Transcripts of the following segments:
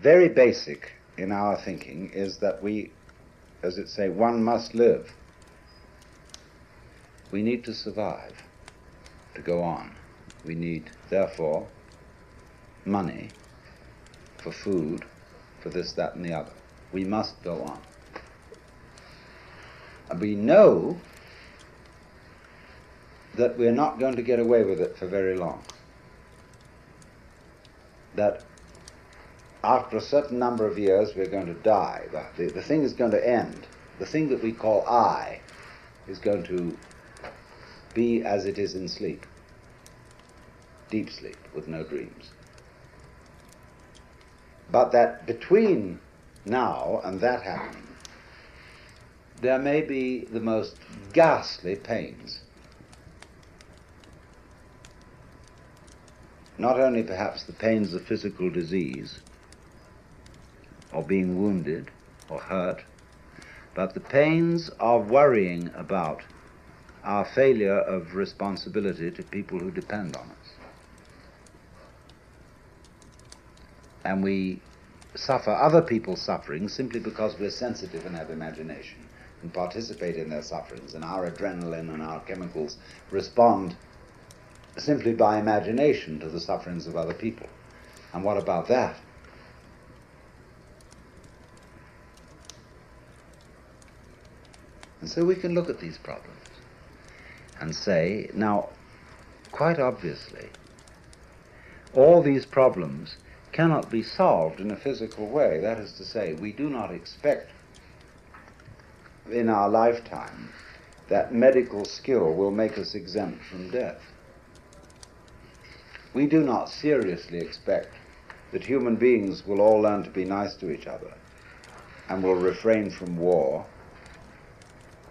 very basic in our thinking is that we, as it say, one must live. We need to survive, to go on. We need, therefore, money for food, for this, that, and the other. We must go on. And we know that we're not going to get away with it for very long. That after a certain number of years we're going to die. The, the, the thing is going to end. The thing that we call I is going to be as it is in sleep. Deep sleep with no dreams. But that between now and that happening, there may be the most ghastly pains. Not only perhaps the pains of physical disease, or being wounded or hurt, but the pains of worrying about our failure of responsibility to people who depend on us. And we suffer other people's suffering simply because we're sensitive and have imagination and participate in their sufferings, and our adrenaline and our chemicals respond simply by imagination to the sufferings of other people. And what about that? And so we can look at these problems and say, now, quite obviously, all these problems cannot be solved in a physical way. That is to say, we do not expect in our lifetime that medical skill will make us exempt from death. We do not seriously expect that human beings will all learn to be nice to each other and will refrain from war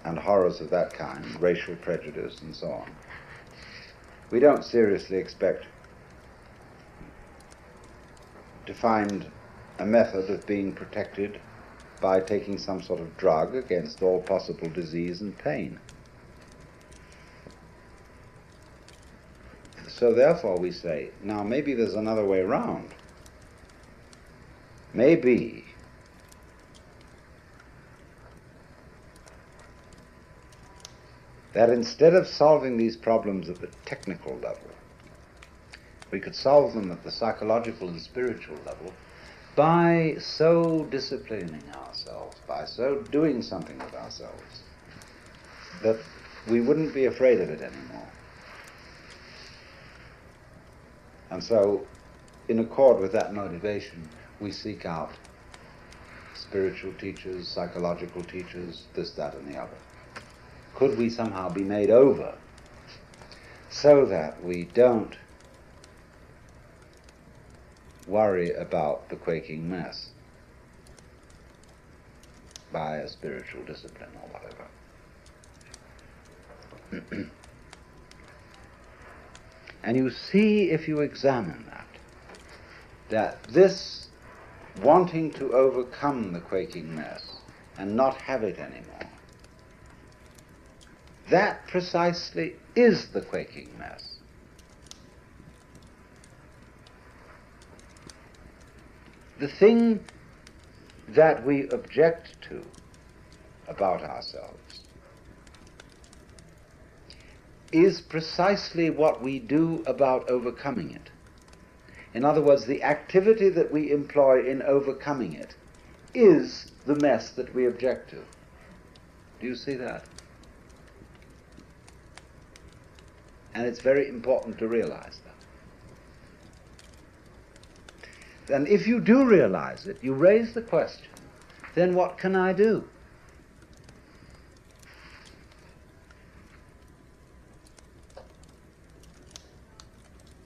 and horrors of that kind, racial prejudice and so on. We don't seriously expect to find a method of being protected by taking some sort of drug against all possible disease and pain. So therefore we say, now maybe there's another way around. Maybe that instead of solving these problems at the technical level, we could solve them at the psychological and spiritual level by so disciplining ourselves, by so doing something with ourselves, that we wouldn't be afraid of it anymore. And so, in accord with that motivation, we seek out spiritual teachers, psychological teachers, this, that, and the other could we somehow be made over so that we don't worry about the quaking mass by a spiritual discipline or whatever. and you see, if you examine that, that this wanting to overcome the quaking mass and not have it anymore that precisely is the quaking mass. The thing that we object to about ourselves is precisely what we do about overcoming it. In other words, the activity that we employ in overcoming it is the mess that we object to. Do you see that? And it's very important to realize that. And if you do realize it, you raise the question, then what can I do?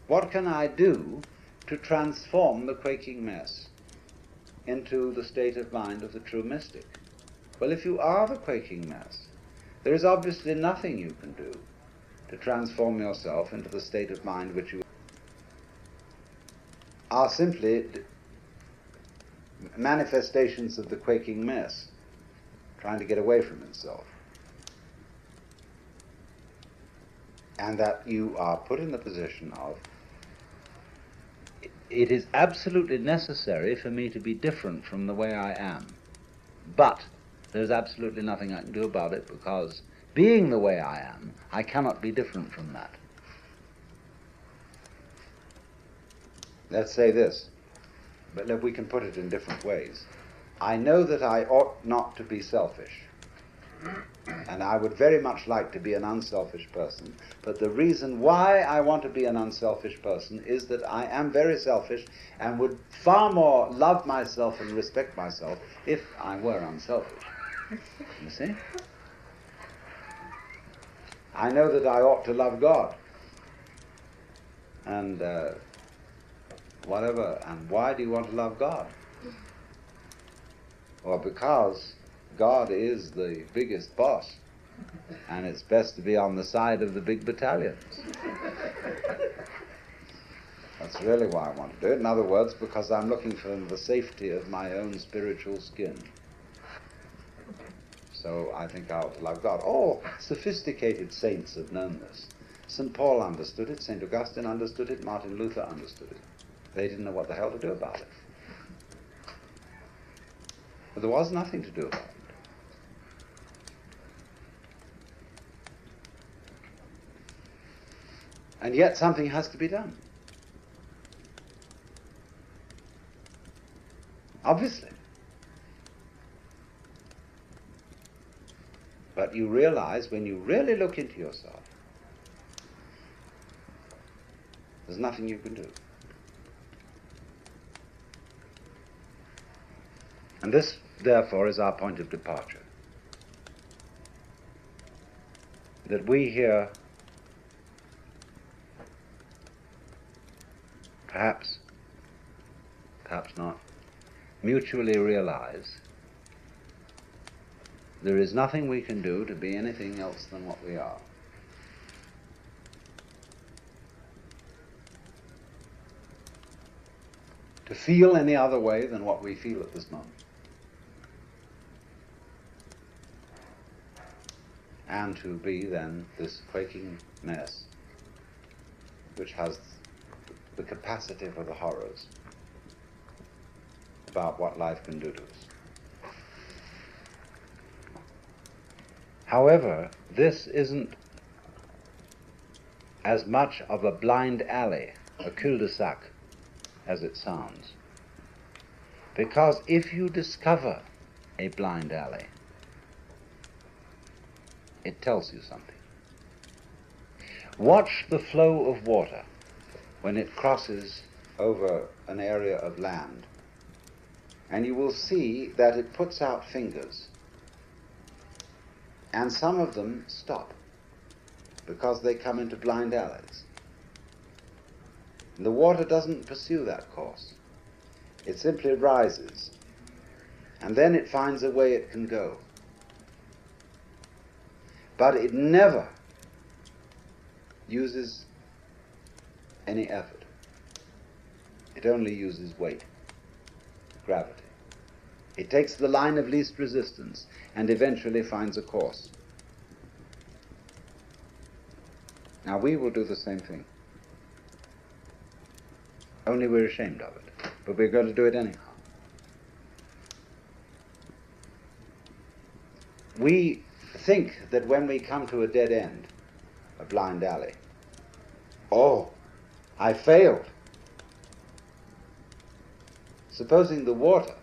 What can I do to transform the quaking mass into the state of mind of the true mystic? Well, if you are the quaking mass, there is obviously nothing you can do to transform yourself into the state of mind which you are simply manifestations of the quaking mess, trying to get away from itself. And that you are put in the position of it is absolutely necessary for me to be different from the way I am. But there's absolutely nothing I can do about it because being the way I am, I cannot be different from that. Let's say this, but we can put it in different ways. I know that I ought not to be selfish. And I would very much like to be an unselfish person. But the reason why I want to be an unselfish person is that I am very selfish and would far more love myself and respect myself if I were unselfish. You see? I know that I ought to love God. And uh, whatever. And why do you want to love God? Well, because God is the biggest boss, and it's best to be on the side of the big battalions. That's really why I want to do it. In other words, because I'm looking for the safety of my own spiritual skin. So I think I ought to love God. All sophisticated saints have known this. St. Paul understood it, St. Augustine understood it, Martin Luther understood it. They didn't know what the hell to do about it. But there was nothing to do about it. And yet something has to be done. Obviously. But you realize when you really look into yourself, there's nothing you can do. And this, therefore, is our point of departure. That we here, perhaps, perhaps not, mutually realize there is nothing we can do to be anything else than what we are. To feel any other way than what we feel at this moment. and to be then this quaking mess which has the capacity for the horrors about what life can do to us. However, this isn't as much of a blind alley, a cul-de-sac, as it sounds. Because if you discover a blind alley, it tells you something. Watch the flow of water when it crosses over an area of land, and you will see that it puts out fingers, and some of them stop because they come into blind alleys. And the water doesn't pursue that course. It simply rises, and then it finds a way it can go but it never uses any effort. It only uses weight, gravity. It takes the line of least resistance and eventually finds a course. Now we will do the same thing. Only we're ashamed of it. But we're going to do it anyhow. We think that when we come to a dead end, a blind alley, oh, I failed. Supposing the water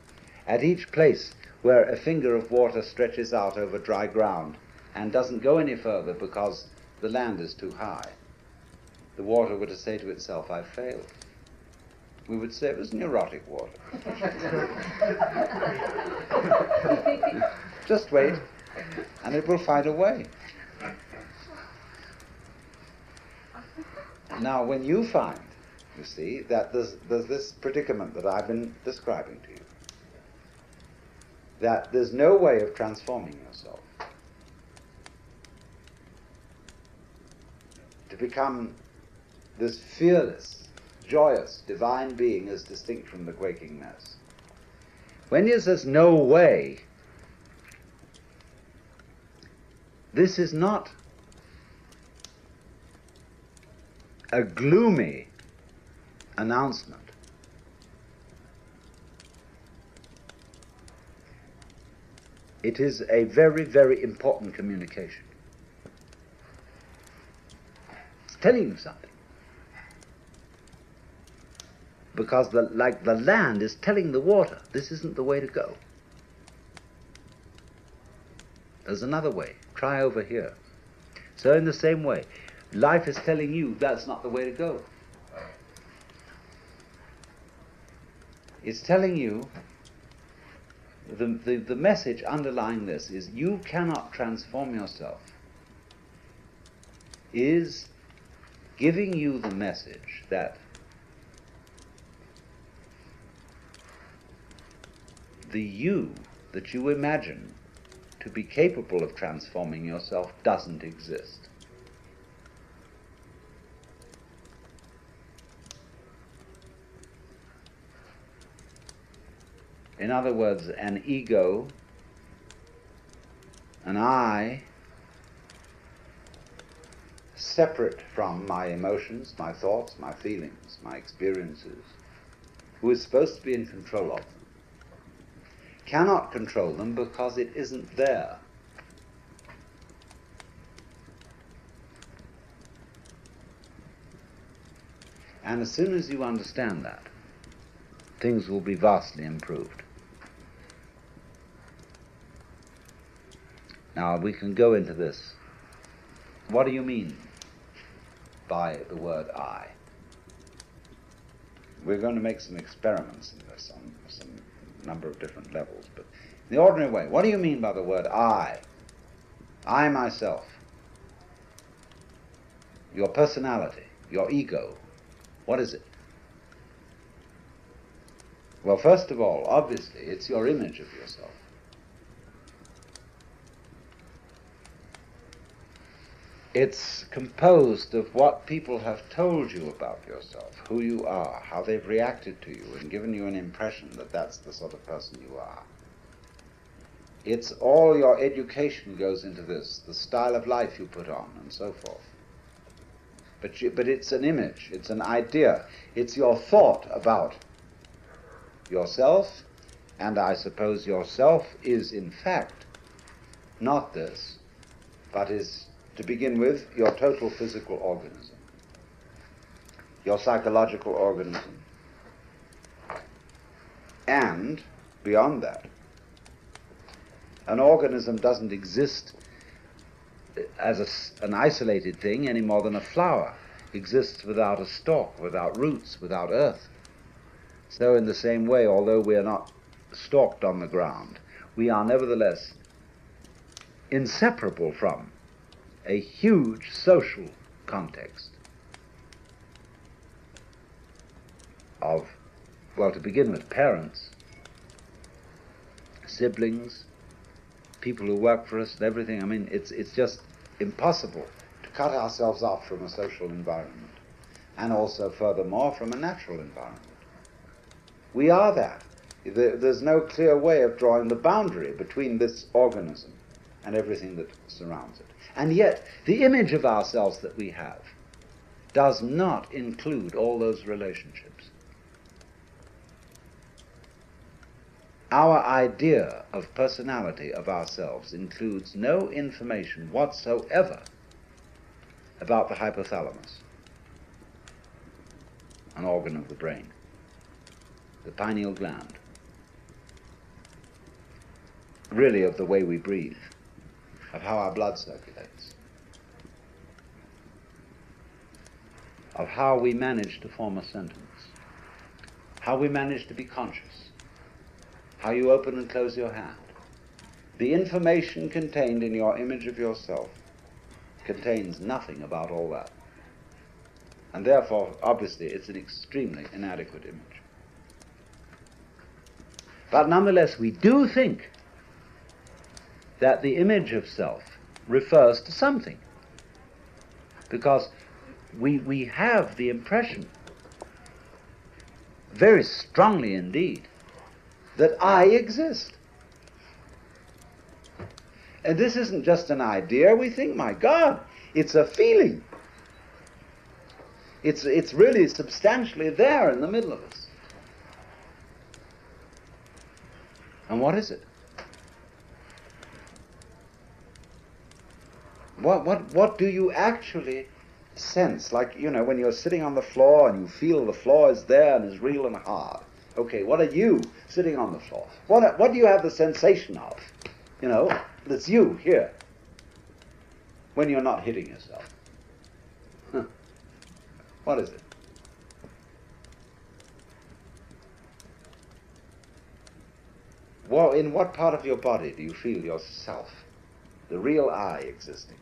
at each place where a finger of water stretches out over dry ground and doesn't go any further because the land is too high, the water were to say to itself, I failed. We would say it was neurotic water. Just wait and it will find a way. Now, when you find, you see, that there's, there's this predicament that I've been describing to you, that there's no way of transforming yourself to become this fearless, joyous, divine being as distinct from the quaking mess. When he says no way, This is not a gloomy announcement It is a very, very important communication. It's telling you something. Because the, like the land is telling the water, this isn't the way to go. There's another way. Try over here. So in the same way, life is telling you that's not the way to go. It's telling you the, the, the message underlying this is you cannot transform yourself, is giving you the message that the you that you imagine to be capable of transforming yourself doesn't exist. In other words, an ego, an I, separate from my emotions, my thoughts, my feelings, my experiences, who is supposed to be in control of them, cannot control them because it isn't there. And as soon as you understand that, things will be vastly improved. Now we can go into this. What do you mean by the word I? We're going to make some experiments in this on some number of different levels, but in the ordinary way, what do you mean by the word I? I myself. Your personality, your ego. What is it? Well, first of all, obviously, it's your image of yourself. It's composed of what people have told you about yourself, who you are, how they've reacted to you, and given you an impression that that's the sort of person you are. It's all your education goes into this, the style of life you put on, and so forth. But, you, but it's an image, it's an idea, it's your thought about yourself, and I suppose yourself is in fact not this, but is to begin with, your total physical organism, your psychological organism, and beyond that, an organism doesn't exist as a, an isolated thing any more than a flower exists without a stalk, without roots, without earth. So, in the same way, although we are not stalked on the ground, we are nevertheless inseparable from a huge social context of, well, to begin with, parents, siblings, people who work for us, and everything. I mean, it's, it's just impossible to cut ourselves off from a social environment, and also, furthermore, from a natural environment. We are that. There's no clear way of drawing the boundary between this organism and everything that surrounds it. And yet, the image of ourselves that we have does not include all those relationships. Our idea of personality of ourselves includes no information whatsoever about the hypothalamus, an organ of the brain, the pineal gland, really of the way we breathe of how our blood circulates, of how we manage to form a sentence, how we manage to be conscious, how you open and close your hand. The information contained in your image of yourself contains nothing about all that. And therefore, obviously, it's an extremely inadequate image. But nonetheless, we do think that the image of self refers to something. Because we, we have the impression, very strongly indeed, that I exist. And this isn't just an idea. We think, my God, it's a feeling. It's, it's really substantially there in the middle of us. And what is it? What, what, what do you actually sense? Like, you know, when you're sitting on the floor and you feel the floor is there and is real and hard. Okay, what are you sitting on the floor? What, what do you have the sensation of? You know, that's you here when you're not hitting yourself. Huh. What is it? Well, in what part of your body do you feel yourself, the real I existing?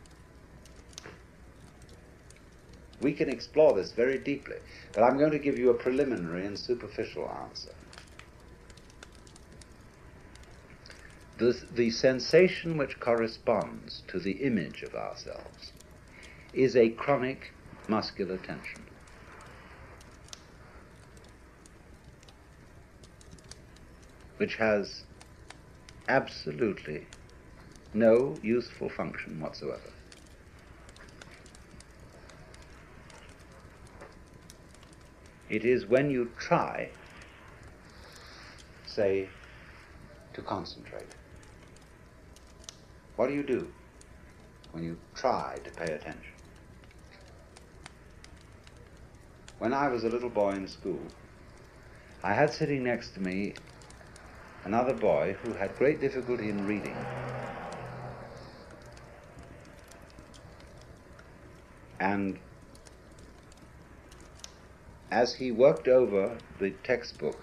We can explore this very deeply, but I'm going to give you a preliminary and superficial answer. The, the sensation which corresponds to the image of ourselves is a chronic muscular tension. Which has absolutely no useful function whatsoever. It is when you try, say, to concentrate. What do you do when you try to pay attention? When I was a little boy in school, I had sitting next to me another boy who had great difficulty in reading. And as he worked over the textbook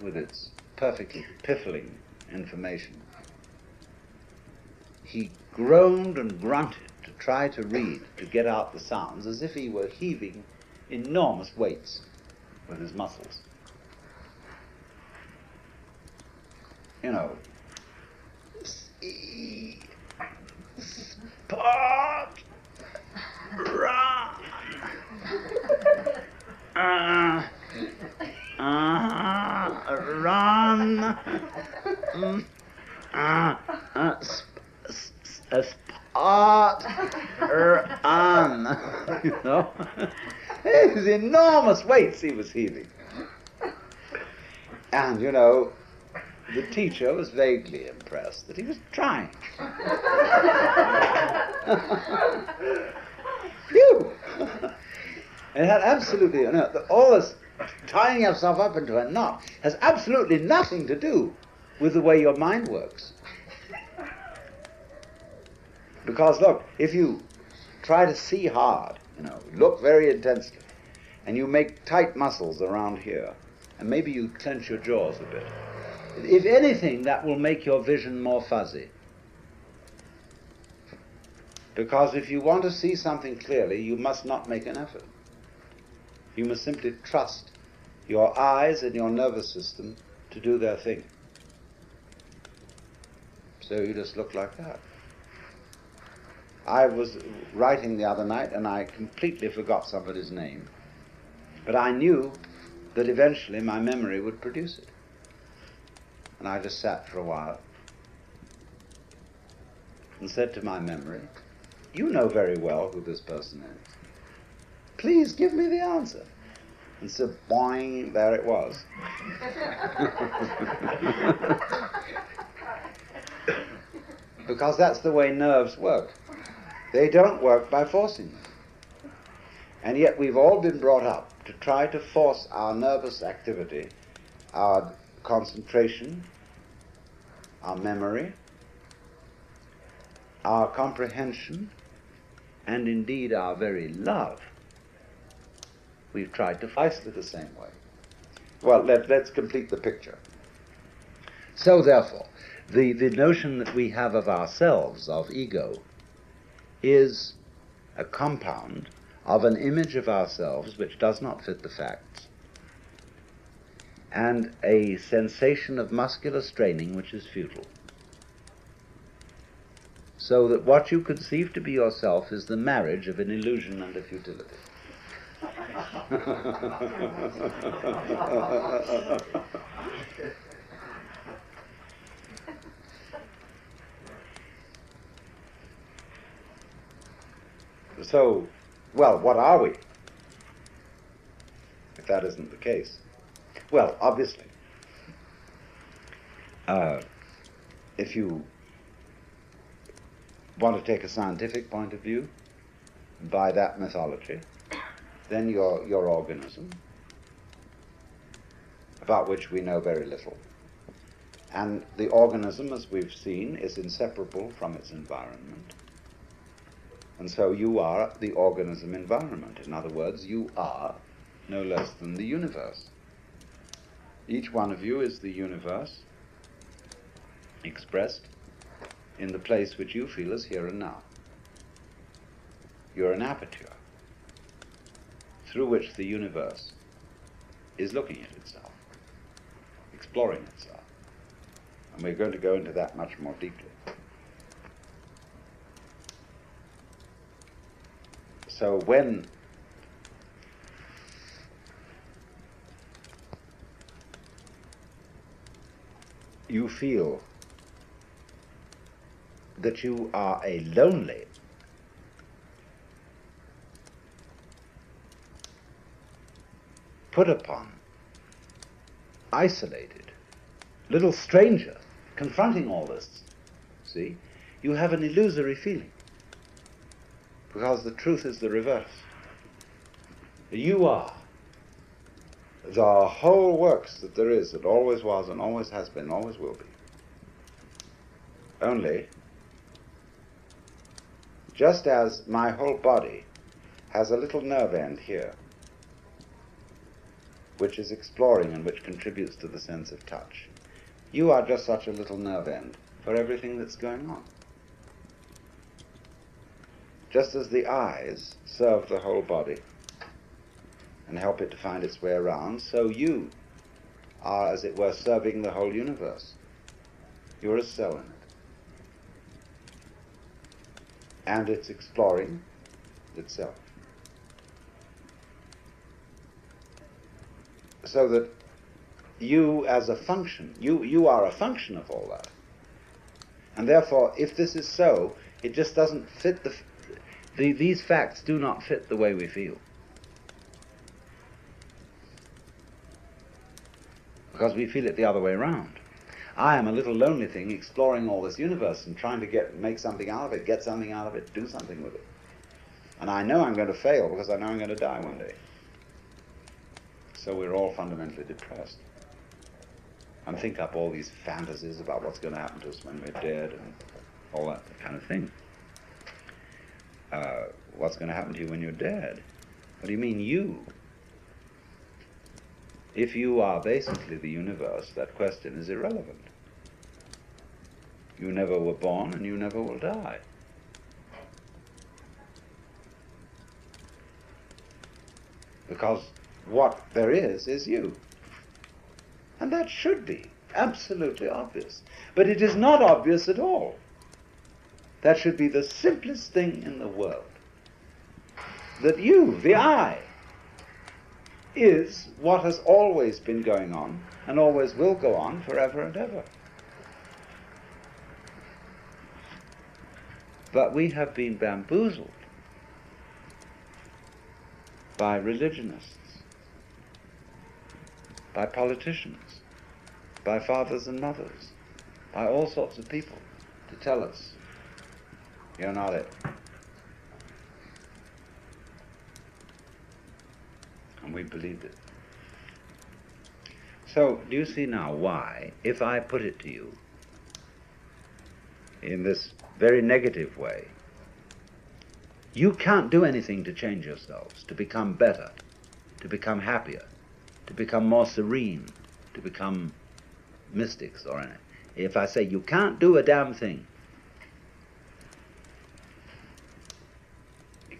with its perfectly piffling information, he groaned and grunted to try to read, to get out the sounds, as if he were heaving enormous weights with his muscles. You know, spot, run, uh, uh, run, mm, uh, uh, a spot, run, you know. Was enormous weights he was heaving. And, you know, the teacher was vaguely impressed that he was trying. It had absolutely, you know, all this tying yourself up into a knot has absolutely nothing to do with the way your mind works. Because look, if you try to see hard, you know, look very intensely, and you make tight muscles around here, and maybe you clench your jaws a bit, if anything, that will make your vision more fuzzy. Because if you want to see something clearly, you must not make an effort. You must simply trust your eyes and your nervous system to do their thing. So you just look like that. I was writing the other night and I completely forgot somebody's name. But I knew that eventually my memory would produce it. And I just sat for a while and said to my memory, You know very well who this person is. Please give me the answer. And so, boing, there it was. because that's the way nerves work. They don't work by forcing them. And yet we've all been brought up to try to force our nervous activity, our concentration, our memory, our comprehension, and indeed our very love. We've tried to precisely the same way. Well, let, let's complete the picture. So, therefore, the, the notion that we have of ourselves, of ego, is a compound of an image of ourselves which does not fit the facts, and a sensation of muscular straining which is futile. So that what you conceive to be yourself is the marriage of an illusion and a futility. so, well, what are we? If that isn't the case. Well, obviously, uh, if you want to take a scientific point of view, by that mythology, then your, your organism, about which we know very little. And the organism, as we've seen, is inseparable from its environment. And so you are the organism environment. In other words, you are no less than the universe. Each one of you is the universe expressed in the place which you feel is here and now. You're an aperture through which the universe is looking at itself, exploring itself. And we're going to go into that much more deeply. So when you feel that you are a lonely put upon isolated little stranger confronting all this see you have an illusory feeling because the truth is the reverse. You are the whole works that there is, that always was and always has been, always will be. Only, just as my whole body has a little nerve end here, which is exploring and which contributes to the sense of touch, you are just such a little nerve end for everything that's going on. Just as the eyes serve the whole body and help it to find its way around, so you are, as it were, serving the whole universe. You're a cell in it. And it's exploring itself. So that you, as a function, you, you are a function of all that. And therefore, if this is so, it just doesn't fit the, the, these facts do not fit the way we feel. Because we feel it the other way around. I am a little lonely thing exploring all this universe and trying to get make something out of it, get something out of it, do something with it. And I know I'm going to fail because I know I'm going to die one day. So we're all fundamentally depressed. And think up all these fantasies about what's going to happen to us when we're dead and all that kind of thing uh, what's going to happen to you when you're dead? What do you mean, you? If you are basically the universe, that question is irrelevant. You never were born and you never will die. Because what there is, is you. And that should be absolutely obvious. But it is not obvious at all. That should be the simplest thing in the world. That you, the I, is what has always been going on and always will go on forever and ever. But we have been bamboozled by religionists, by politicians, by fathers and mothers, by all sorts of people to tell us you're not it. And we believed it. So, do you see now why, if I put it to you in this very negative way, you can't do anything to change yourselves, to become better, to become happier, to become more serene, to become mystics or anything. If I say you can't do a damn thing,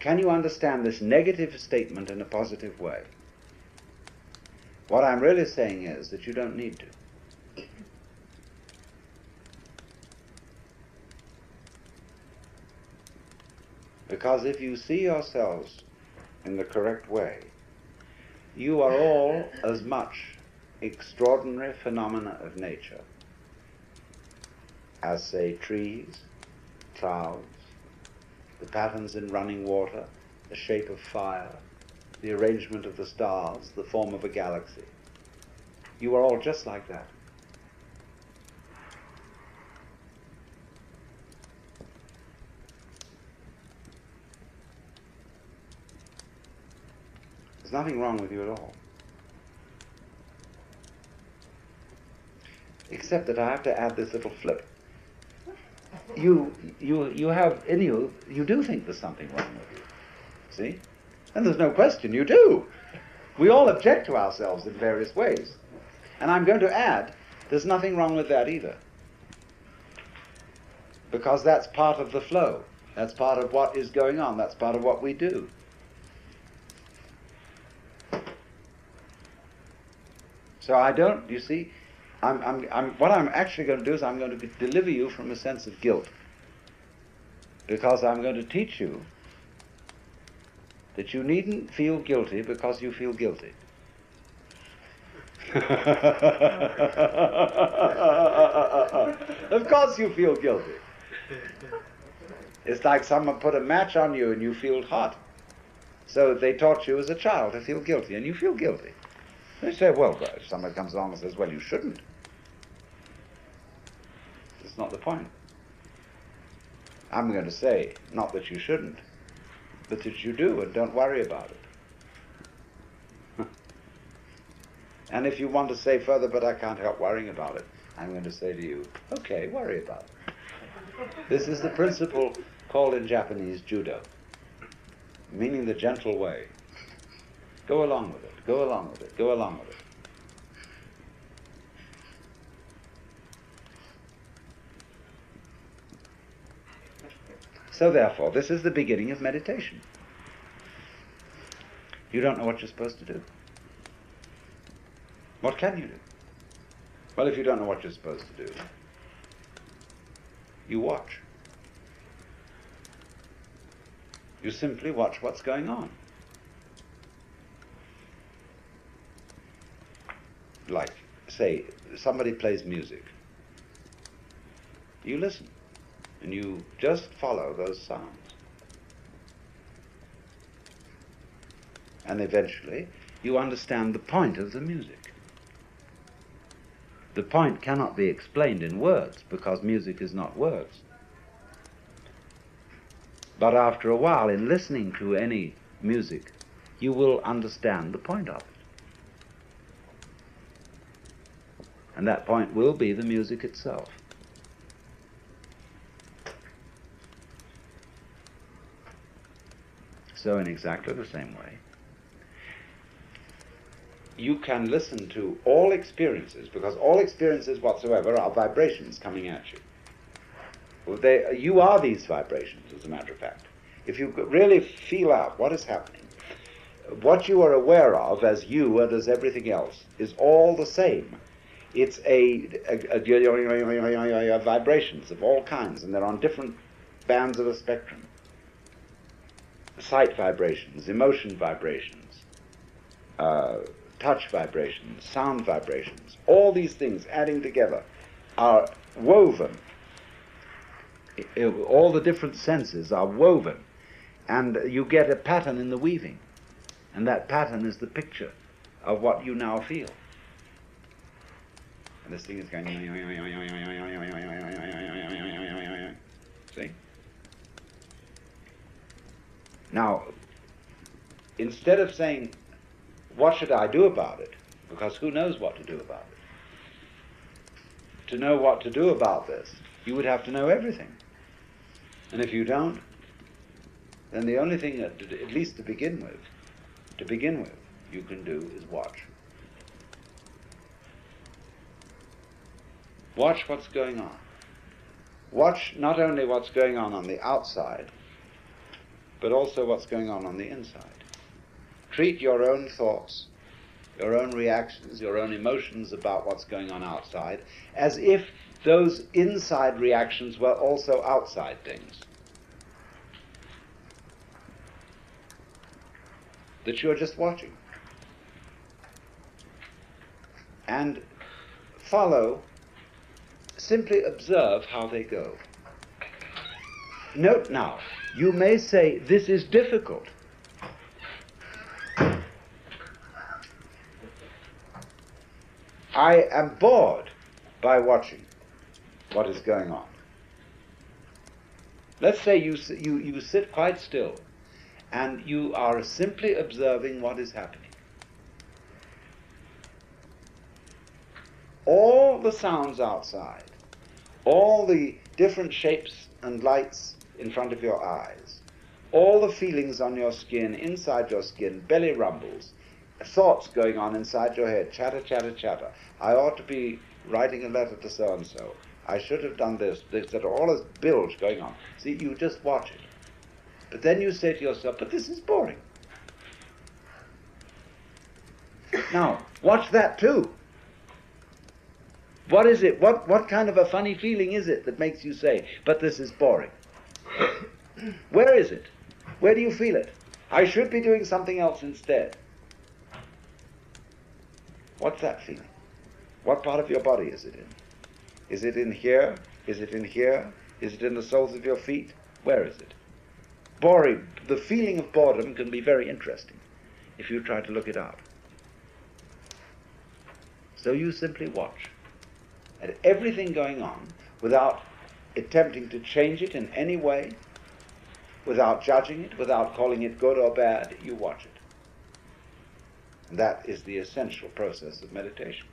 Can you understand this negative statement in a positive way? What I'm really saying is that you don't need to. Because if you see yourselves in the correct way, you are all as much extraordinary phenomena of nature as, say, trees, clouds, the patterns in running water, the shape of fire, the arrangement of the stars, the form of a galaxy. You are all just like that. Nothing wrong with you at all. Except that I have to add this little flip. You, you, you have in you, you do think there's something wrong with you. See? And there's no question, you do. We all object to ourselves in various ways. And I'm going to add, there's nothing wrong with that either. Because that's part of the flow. That's part of what is going on. That's part of what we do. So I don't, you see, I'm, I'm, I'm, what I'm actually going to do is I'm going to deliver you from a sense of guilt. Because I'm going to teach you that you needn't feel guilty because you feel guilty. of course you feel guilty. It's like someone put a match on you and you feel hot. So they taught you as a child to feel guilty, and you feel guilty. They say, well, if somebody comes along and says, well, you shouldn't. That's not the point. I'm going to say, not that you shouldn't, but that you do, and don't worry about it. and if you want to say further, but I can't help worrying about it, I'm going to say to you, okay, worry about it. This is the principle called in Japanese judo, meaning the gentle way. Go along with it, go along with it, go along with it. So therefore, this is the beginning of meditation. You don't know what you're supposed to do. What can you do? Well, if you don't know what you're supposed to do, you watch. You simply watch what's going on. Like, say, somebody plays music. You listen, and you just follow those sounds. And eventually, you understand the point of the music. The point cannot be explained in words because music is not words. But after a while, in listening to any music, you will understand the point of it. And that point will be the music itself. So, in exactly the same way, you can listen to all experiences, because all experiences whatsoever are vibrations coming at you. They, you are these vibrations, as a matter of fact. If you really feel out what is happening, what you are aware of as you and as everything else is all the same. It's a, a, a, a vibrations of all kinds, and they're on different bands of a spectrum. Sight vibrations, emotion vibrations, uh, touch vibrations, sound vibrations, all these things adding together are woven all the different senses are woven, and you get a pattern in the weaving, and that pattern is the picture of what you now feel. And this thing is going. See? Now, instead of saying, What should I do about it? Because who knows what to do about it? To know what to do about this, you would have to know everything. And if you don't, then the only thing that, at least to begin with, to begin with, you can do is watch. Watch what's going on. Watch not only what's going on on the outside, but also what's going on on the inside. Treat your own thoughts, your own reactions, your own emotions about what's going on outside as if those inside reactions were also outside things. That you are just watching. And follow, simply observe how they go. Note now, you may say, this is difficult. I am bored by watching what is going on. Let's say you, you, you sit quite still and you are simply observing what is happening. All the sounds outside, all the different shapes and lights in front of your eyes, all the feelings on your skin, inside your skin, belly rumbles, thoughts going on inside your head, chatter, chatter, chatter. I ought to be writing a letter to so and so. I should have done this, this, that, all this bilge going on. See, you just watch it. But then you say to yourself, but this is boring. Now, watch that too. What is it? What, what kind of a funny feeling is it that makes you say, but this is boring? Where is it? Where do you feel it? I should be doing something else instead. What's that feeling? What part of your body is it in? Is it in here? Is it in here? Is it in the soles of your feet? Where is it? Boring. The feeling of boredom can be very interesting if you try to look it out. So you simply watch at everything going on without attempting to change it in any way, without judging it, without calling it good or bad, you watch it. And that is the essential process of meditation.